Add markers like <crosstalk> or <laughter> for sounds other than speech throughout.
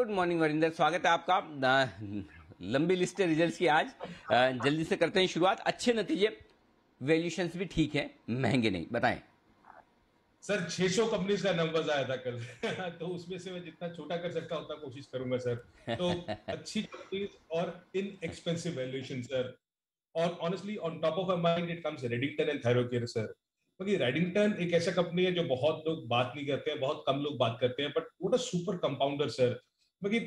Good morning Varinder. स्वागत है आपका। लंबी लिस्ट है रिजल्ट्स की आज। जल्दी से करते हैं शुरुआत। अच्छे नतीजे। वैल्यूशंस भी ठीक है महँगे नहीं। बताएँ। सर 600 कंपनीज़ का नंबर आया था कल। <laughs> तो उसमें से मैं जितना छोटा कर सकता उतना कोशिश करूँगा सर। तो <laughs> अच्छी कंपनीज़ और इन एक्सपेंसिव वैल्यूएशन सर। और honestly on top of mind it comes Redington and Thyrocare sir. क्योंकि रेडिंगटन एक ऐसा कंपनी है जो बहुत लोग बात नहीं करते हैं बहुत कम लोग बात करते हैं but what a super compounder sir. क्योंकि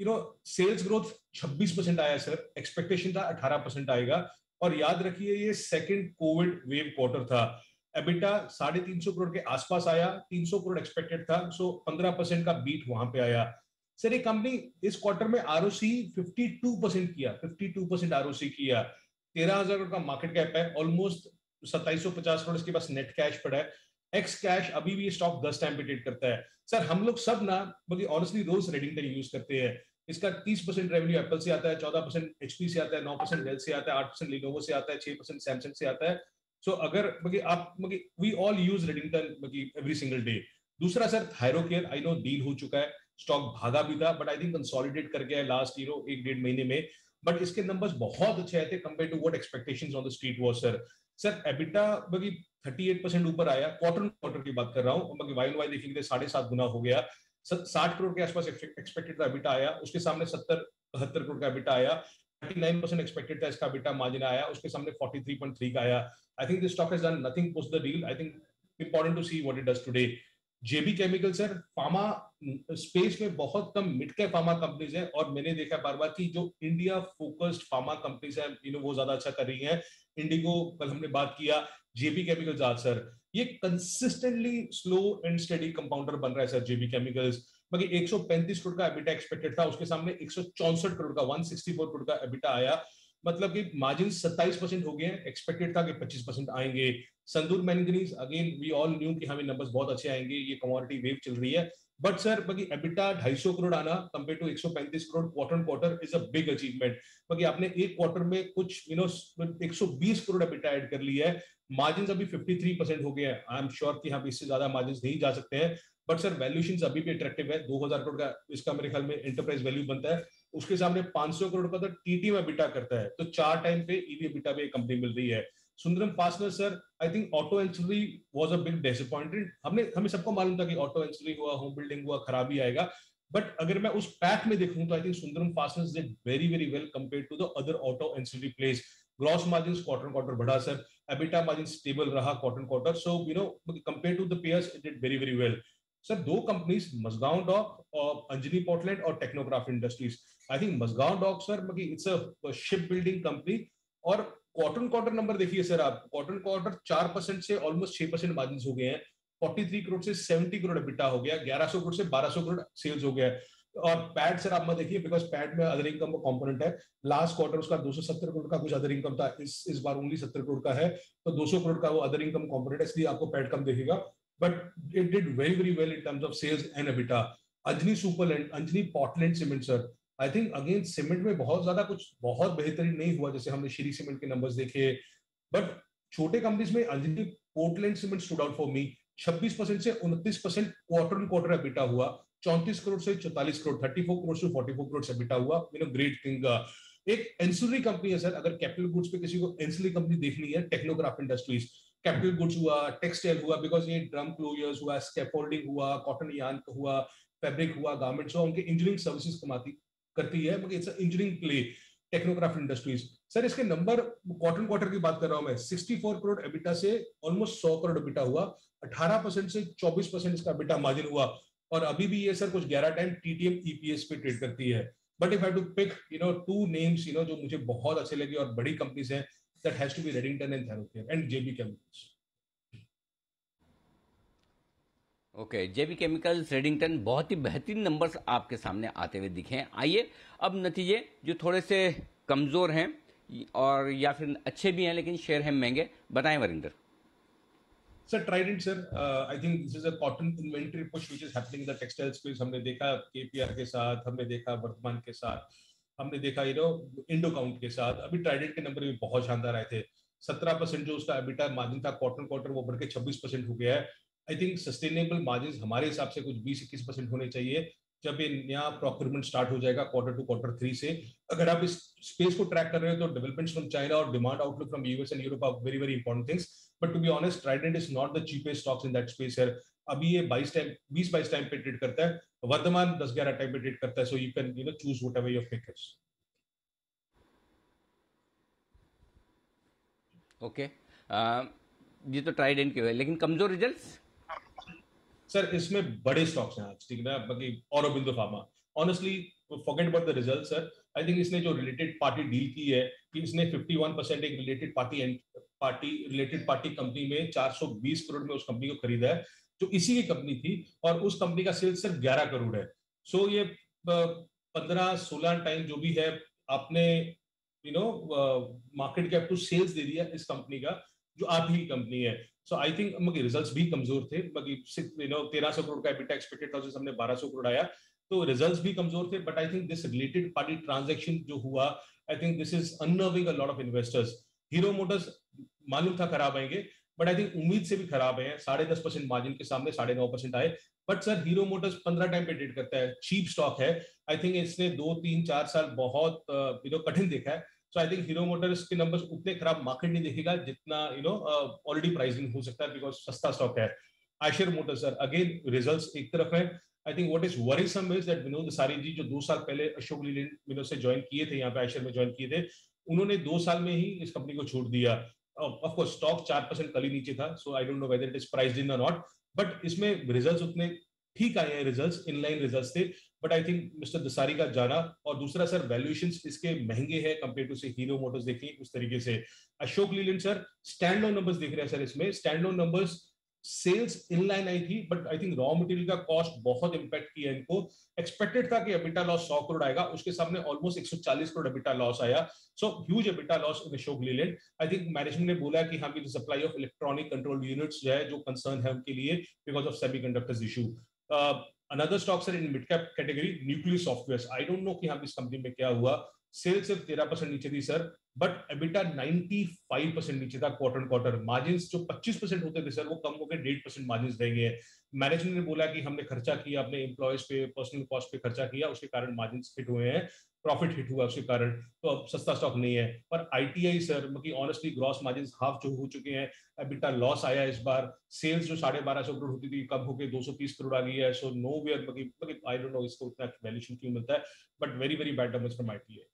you know sales growth 26 percent आया सर एक्सपेक्टेशन था 18 परसेंट आएगा। और याद रखिए, ये सेकंड कोविड वेव क्वार्टर था। एबिटा साढ़े तीन सौ करोड़ के आसपास आया, तीन सौ करोड़ एक्सपेक्टेड था सो पंद्रह परसेंट का बीट वहाँ पे आया। सर ये कंपनी इस क्वार्टर में आर फिफ्टी टू परसेंट किया फिफ्टी टू परसेंट आर किया। तेरह हज़ार करोड़ का मार्केट कैप है ऑलमोस्ट सत्ताईस सौ पचास करोड़ इसके पास नेट कैश पड़ा है। एक्स कैश अभी भी स्टॉक दस टाइम पे ट्रेड करता है। सर हम लोग सब ना बल्कि ऑनेस्टली रोज रेडिंगटन यूज़ करते हैं। इसका 30 परसेंट रेवेन्यू एप्पल से आता है 14 परसेंट एचपी से आता है 9 परसेंट डेल से आता है 8 परसेंट लिनोवो से आता है 6 परसेंट सैमसंग से आता है। सो so, अगर बल्कि आप बल्कि we all use Redington every single day दूसरा sir Thyrocare I know deal हो चुका है। स्टॉक भागा भी था बट आई थिंक कंसोलिडेट कर गया है लास्ट ईयर एक डेढ़ महीने में। बट इसके नंबर्स बहुत अच्छे आए थे compare to what expectations on the street was sir sir EBITDA बगी 38 परसेंट ऊपर आया। क्वार्टर क्वार्टर की बात कर रहा हूँ। बगी वाई देखेंगे साढ़े सात गुना हो गया। साठ करोड़ के आसपास एक्सपेक्टेड था एबिटा आया। उसके सामने सत्तर, बहत्तर करोड़ का बिटा आया। 39% एक्सपेक्टेड था इसका बिटा मार्जिन आया। उसके सामने 43.3 का आया। I think this stock has done nothing post the deal I think important to see what it does today JB chemical sir pharma space में बहुत कम मिड कैप फार्मा कंपनीज़ है, और मैंने देखा बार बार की जो इंडिया फोकस्ड फार्मा कंपनीज़ है नो वो ज़्यादा अच्छा कर रही है। इंडिगो, कल हमने बात किया, जेबी केमिकल्स आज, सर। ये consistently slow and steady compounder बन रहा है, सर, जेबी केमिकल्स। बाकी 135 करोड़ का एबिटा एक्सपेक्टेड था, उसके सामने एक करोड़ का 164 करोड़ का एबिटा आया। मतलब कि मार्जिन 27 परसेंट हो गए एक्सपेक्टेड था कि 25 परसेंट आएँगे। Sandur manganese again we all knew कि हमें नंबर्स बहुत अच्छे आएँगे, ये कमोडिटी वेव चल रही है। बट सर बाकी एबिटा 250 करोड़ आना compare to 135 crore quarter quarter is a big achievement बाकी आपने एक क्वार्टर में कुछ you know 120 crore EBITDA add कर लिया है। मार्जिन अभी 53 परसेंट हो गए है। आई एम श्योर कि हम इससे ज़्यादा मार्जिन नहीं जा सकते हैं। बट सर वैल्यूशन अभी भी अट्रैक्टिव है। 2000 करोड़ का, इसका मेरे ख्याल में एंटरप्राइज वैल्यू बनता है। उसके सामने 500 करोड़ का तो टीटी में बिटा करता है। तो चार टाइम पे ईवी बिटा पे कंपनी मिल रही है। Sundaram fasteners, sir I think auto ancillary was a big disappointed हमने, हमें सबको मालूम था कि ऑटो एंसरी हुआ होम बिल्डिंग हुआ, खराबी आएगा। बट अगर मैं उस पैक में देखूँ तो I think Sundaram fasteners did very very well compare to the other auto ancillary place gross margin quarter quarter बढ़ा सर एबिटा मार्जिन स्टेबल रहा quarter quarter so you know compare to the peers it did very very well sir दो companies Mazagon dock Anjani Portland और Technocraft industries. I think Mazagon dock sir it's a ship building company और quarter quarter number देखिए sir आप quarter quarter चार percent से almost छह percent margin हो गए हैं। फोर्टी थ्री करोड़ से सेवेंटी करोड़ बिटा हो गया, ग्यारह सौ करोड़ से बारह सौ करोड़ सेल्स हो गया। और पैड सर आप मत देखिए बिकॉज़ पैड में अदर इनकम का कंपोनेंट है। लास्ट क्वार्टर उसका 270 करोड़ का कुछ अदर इनकम था, इस इस बार ओनली 70 करोड़ का है। तो 200 करोड़ का वो अदर इनकम कंपोनेंट है, इसलिए आपको पैड कम देखेगा। But it did very very well in terms of sales and EBITDA Anjani Portland, Anjani Portland cement sir I think again cement में बहुत ज़्यादा कुछ बहुत बेहतरीन नहीं हुआ, जैसे हमने श्री सीमेंट के नंबर्स देखे। बट छोटे कंपनीज़ में Anjani Portland cement stood out for me 26 percent से 29 percent quarter on quarter EBITDA हुआ। 34 करोड़ से 44 करोड़ 34 करोड़ से 44 करोड़ से एबिटा हुआ। यू नो ग्रेट थिंग एक एंसिलरी कंपनी है सर अगर कैपिटल गुड्स पे किसी को एंसिलरी कंपनी देखनी है टेक्नोग्राफ इंडस्ट्रीज़ कैपिटल गुड्स हुआ टेक्सटाइल हुआ बिकॉज़ ये ड्रम क्लोजर्स हुआ स्कैफोल्डिंग हुआ कॉटन यान हुआ फैब्रिक हुआ गार्मेंट्स हुआ, उनके इंजीनियरिंग सर्विसेज़ कमाती। करती है it's engineering play Technocraft Industries sir इसके नंबर क्वार्टर क्वार्टर की बात कर रहा हूँ मैं 64 करोड़ एबिटा से ऑलमोस्ट 100 करोड़ एबिटा हुआ 18 परसेंट से 24 परसेंट इसका एबिटा मार्जिन हुआ, और अभी भी ये सर कुछ 11 टाइम टीटीएम ईपीएस पे ट्रेड करती है but if I to pick you know two names you know जो मुझे बहुत अच्छे लगे और बड़ी कंपनीज़ हैं, that has to be Reddington and Therocare and JB Chemicals. Okay JB chemicals Redington बहुत ही बेहतरीन नंबर्स आपके सामने आते हुए दिखे आइए, अब नतीजे जो थोड़े से कमज़ोर हैं और या फिर अच्छे भी हैं, लेकिन शेयर हैं महँगे। बताएँ Varinder. Sir Trident sir I think this is a cotton inventory push which is happening the textile space हमने देखा केपीआर के साथ, हमने देखा वर्तमान के साथ, हमने देखा यू नो इंडो काउंट के साथ। अभी ट्राइडेंट के नंबर भी बहुत शानदार आए थे। सत्रह परसेंट जो उसका एबिटा मार्जिन था क्वार्टर क्वार्टर वो बढ़ के छब्बीस परसेंट हो गया है। आई थिंक सस्टेनेबल मार्जिन हमारे हिसाब से कुछ बीस इक्कीस परसेंट होने चाहिए। जब ये नया प्रोक्योरमेंट स्टार्ट हो जाएगा क्वार्टर टू क्वार्टर थ्री से, अगर आप इस स्पेस को ट्रैक कर रहे हो तो डेवलपमेंट्स फ्रॉम चाइना और demand outlook from US and Europe are very very important things but to be honest Trident is not the cheapest stocks in that space है अभी ये 22 टाइम 20 22 टाइम पे ट्रेड करता है। वर्धमान 10 11 टाइम पे trade करता है। So you can you know choose whatever your pick is okay ये तो ट्राइडेंट के हुए लेकिन कमज़ोर रिजल्ट्स सर इसमें बड़े स्टॉक्स हैं आज, ठीक है बाकी Aurobindo pharma honestly forget about the result sir I think इसने जो रिलेटेड पार्टी डील की है, कि इसने 51 परसेंट एक related party party related party company में 420 करोड़ में उस कंपनी को खरीदा है, जो इसी की कंपनी थी, और उस कंपनी का सेल्स सिर्फ़ 11 करोड़ है। सो ये पंद्रह सोलह टाइम जो भी है, आपने you know market cap to sales दे दिया इस कंपनी का। जो आप ही कंपनी है। सो आई थिंक मगर रिजल्ट्स भी कमज़ोर थे। तेरह सौ करोड़ का एबिटा एक्सपेक्टेड था हमने बारह सौ करोड़ आया। तो रिजल्ट्स भी कमज़ोर थे but I think this related party transaction जो हुआ I think this is unnerving a lot of investors Hero motors मालूम था खराब आएँगे बट आई थिंक उम्मीद से भी खराब है। साढ़े दस परसेंट मार्जिन के सामने साढ़े नौ परसेंट आए। बट सर हीरो मोटर्स पंद्रह टाइम पे ट्रेड करता है। चीप स्टॉक है। आई थिंक इसने दो, तीन, चार साल बहुत यू नो कठिन देखा है। So I think Hero motors के नंबर्स उतने खराब मार्केट नहीं देखेगा जितना यू नो ऑलरेडी प्राइसिंग हो सकता है बिकॉज़ सस्ता स्टॉक है। Eicher motors sir again result एक तरफ़ है। I think what is worrisome is that Vinod Dasari ji जो दो साल पहले अशोक लीलैंड विनोद से ज्वाइन किए थे, यहाँ पे आयशर में ज्वाइन किए थे, उन्होंने दो साल में ही इस कंपनी को छोड़ दिया। ऑफ़ कोर्स स्टॉक चार परसेंट कल ही नीचे था so I don't know whether it is priced in not but इसमें रिजल्ट्स उतने ठीक आए हैं रिजल्ट्स इन लाइन रिजल्ट्स थे। But I think mister Dasari का जाना और दूसरा सर वैल्यूएशन इसके महँगे हैं कंपेयर टू से हीरो मोटर्स देखिए उस तरीके से। Ashok Leyland sir stand numbers देख रहे हैं सर इसमें। स्टैंड नंबर्स सेल्स इनलाइन आई थी but I think raw material का कॉस्ट बहुत इंपैक्ट किया इनको। एक्सपेक्टेड था कि अबिटा लॉस 100 करोड़ आएगा, उसके सामने ऑलमोस्ट 140 करोड़ अबिटा लॉस आया। So huge EBITDA loss in Ashok Leyland I think management ने बोला कि हाँ की supply of electronic control units जो है, जो कंसर्न है उनके लिए because of semiconductors issue another sir in mid cap category nuclear software I don't know कि हम इस कंपनी में क्या हुआ। सेल सिर्फ़ तेरह परसेंट नीचे थी सर बट एबिटा 95 परसेंट नीचे था क्वार्टर क्वार्टर मार्जिन जो 25 परसेंट होते थे सर वो कम होकर डेढ़ परसेंट मार्जिन रह गए मैनेजमेंट ने बोला कि हमने खर्चा किया, अपने एम्प्लॉयज़ पे पर्सनल कॉस्ट पे खर्चा किया, उसके कारण मार्जिन हिट हुए हैं प्रॉफिट हिट हुआ उसके कारण। तो अब सस्ता स्टॉक नहीं है। पर आईटीआई सर मतलब ऑनेस्टली ग्रॉस मार्जिन हाफ़ जो हो चुके हैं एबिटा लॉस आया इस बार। सेल्स जो साढ़े बारह सौ करोड़ होती थी कम होकर दो सौ तीस करोड़ आ गई है। सो नो वेयर मतलब आई डोंट नो इसको उतना वैल्यूशन क्यों मिलता है। But very very bad numbers from ITI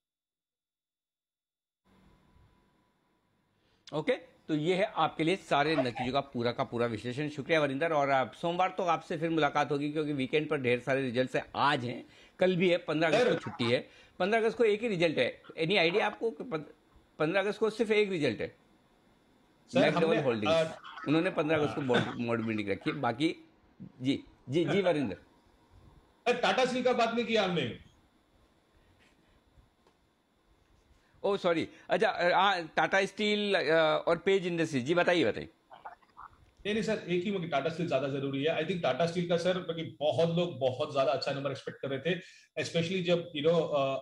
okay? तो ये है आपके लिए सारे नतीजों का पूरा का पूरा विश्लेषण। शुक्रिया वरिंदर और आप सोमवार तो आपसे फिर मुलाकात होगी क्योंकि वीकेंड पर ढेर सारे रिज़ल्ट है आज हैं कल भी है पंद्रह अगस्त को छुट्टी है। पंद्रह अगस्त को एक ही रिज़ल्ट है। एनी आइडिया आपको पंद्रह अगस्त को सिर्फ़ एक रिज़ल्ट है? होल्डिंग उन्होंने पंद्रह अगस्त को मोड मीटिंग रखी बाकी जी जी जी वरिंदर। टाटा स्टील का बात नहीं किया हमने। ओ सॉरी अच्छा हाँ टाटा स्टील और पेज इंडस्ट्रीज़ जी, बताइए बताइए। नहीं नहीं, सर, एक ही टाटा स्टील ज़्यादा ज़रूरी है। आई थिंक टाटा स्टील का, सर बहुत लोग बहुत ज़्यादा अच्छा नंबर एक्सपेक्ट कर रहे थे स्पेशली जब यू नो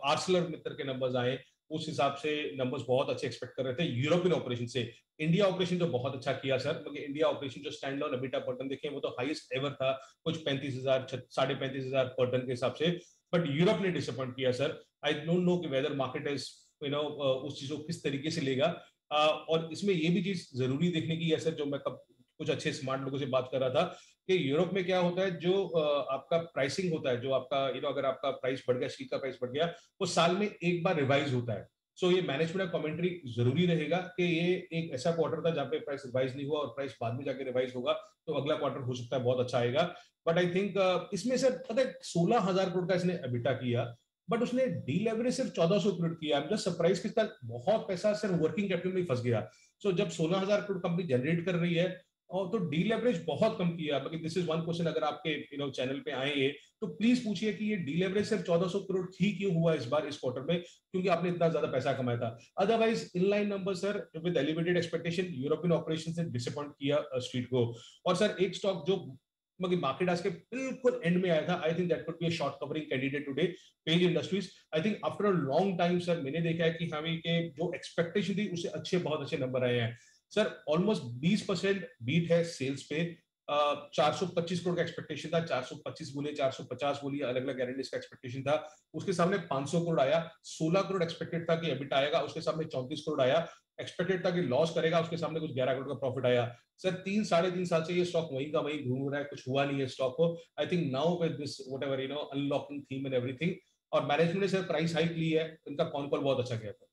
आर्सलर मित्र के नंबर्स आए, उस हिसाब से नंबर्स बहुत अच्छे एक्सपेक्ट कर रहे थे यूरोपियन ऑपरेशन से। इंडिया ऑपरेशन तो बहुत अच्छा किया, सर, क्योंकि इंडिया ऑपरेशन जो स्टैंड ऑन अबिटा पर्टन देखे, वो तो हाईएस्ट एवर था, कुछ पैंतीस हज़ार साढ़े पैंतीस हज़ार पर्टन के हिसाब से। बट यूरोप ने डिसअपॉइंट किया, सर। आई डोंट नो कि whether market is you know उस चीज़ को किस तरीके से लेगा। और इसमें ये भी चीज़ ज़रूरी देखने की है सर जो मैं कब कुछ अच्छे स्मार्ट लोगों से बात कर रहा था कि यूरोप में क्या होता है, जो आपका प्राइसिंग होता है, जो आपका यू नो अगर आपका प्राइस बढ़ गया स्टील का प्राइस बढ़ गया, वो साल में एक बार रिवाइज होता है। सो ये मैनेजमेंट का कमेंट्री ज़रूरी रहेगा कि ये एक ऐसा क्वार्टर था जहाँ पे प्राइस रिवाइज नहीं हुआ और प्राइस बाद में जाके रिवाइज होगा तो अगला क्वार्टर हो सकता है, बहुत अच्छा आएगा। बट आई थिंक इसमें सर पता है, सोलह हज़ार करोड़ का इसने अबिटा किया। बट उसने डी लेवरेज सिर्फ़ चौदह सौ करोड़ किया। जस्ट सरप्राइज़ के साथ बहुत पैसा सिर्फ़ वर्किंग कैपिटल में फंस गया। सो so, जब सोलह हज़ार करोड़ कंपनी जनरेट कर रही है और तो डी लेवरेज बहुत कम किया। बाकी दिस इज़ वन क्वेश्चन अगर आपके यू नो चैनल पे आए ये तो प्लीज़ पूछिए कि ये डी लेवरेज सिर्फ़ 1400 करोड़ ठीक क्यों हुआ इस बार इस क्वार्टर में? क्योंकि आपने इतना ज़्यादा पैसा कमाया था। Otherwise inline number sir with elevated expectation European operation से डिसअपॉइंट किया स्ट्रीट को। और सर एक स्टॉक जो मगर मार्केट आज के बिल्कुल एंड में आया था। I think that could be a short covering candidate today page industries I think after a long time sir मैंने देखा है कि हमें के जो एक्सपेक्टेशन थी उससे अच्छे, बहुत अच्छे नंबर आए हैं। सर ऑलमोस्ट 20 परसेंट बीट है सेल्स पे। चार सौ पच्चीस करोड़ का एक्सपेक्टेशन था, चार सौ पच्चीस बोले, चार सौ पचास बोलिए अलग अलग गारंटीज का एक्सपेक्टेशन था। उसके सामने पाँच सौ करोड़ आया। सोलह करोड़ एक्सपेक्टेड था कि एबिट आएगा, उसके सामने चौंतीस करोड़ आया। एक्सपेक्टेड था कि लॉस करेगा, उसके सामने कुछ ग्यारह करोड़ का प्रॉफिट आया। सर, तीन, साढ़े तीन साल से ये स्टॉक वहीं का वहीं घूम रहा है, कुछ हुआ नहीं है स्टॉक को। I think now with this whatever you know unlocking theme and everything और मैनेजमेंट ने सर प्राइस हाइक ली है, इनका कॉन कॉल बहुत अच्छा किया था।